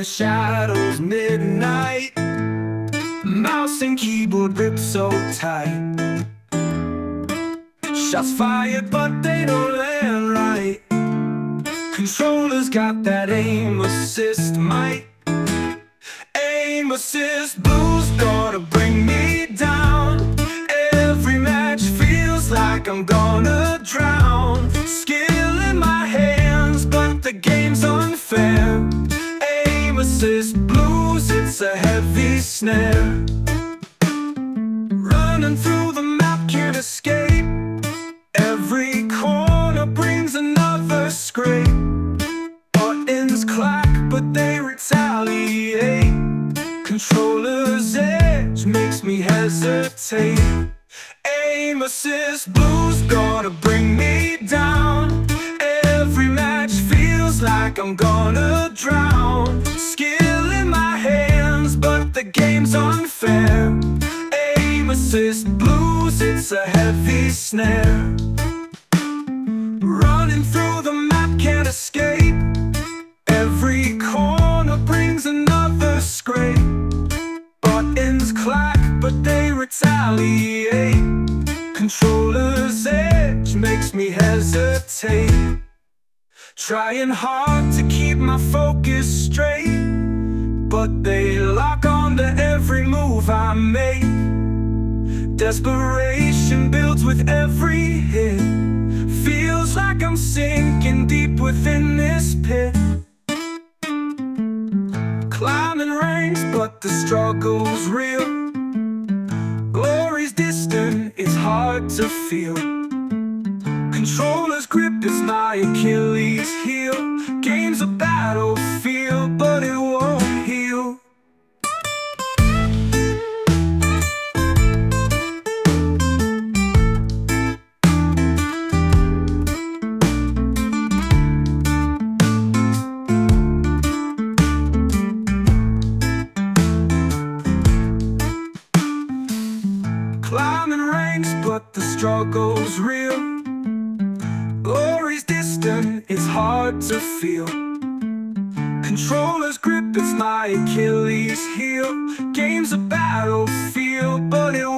the shadows midnight. Mouse and keyboard grip so tight. Shots fired but they don't land right. Controllers got that aim assist might Aim assist blues gonna bring me down. Every match feels like I'm gonna drown. Skill Aim blues, it's a heavy snare. Running through the map, can't escape. Every corner brings another scrape. Buttons clack, but they retaliate. Controller's edge makes me hesitate. Assist blues gonna bring me down. Every match feels like I'm gonna drown the game's unfair. Aim assist blues, it's a heavy snare. Running through the map, can't escape. Every corner brings another scrape. Buttons clack, but they retaliate. Controller's edge makes me hesitate. Trying hard to keep my focus straight But they I make. Desperation builds with every hit. Feels like I'm sinking deep within this pit. Climbing ranks, but the struggle's real. Glory's distant, it's hard to feel. Controller's grip is my Achilles heel. Game's a battlefield, but it won't Climbing ranks, but the struggle's real. Glory's distant, it's hard to feel. Controller's grip is my Achilles heel. Game's a battlefield, but it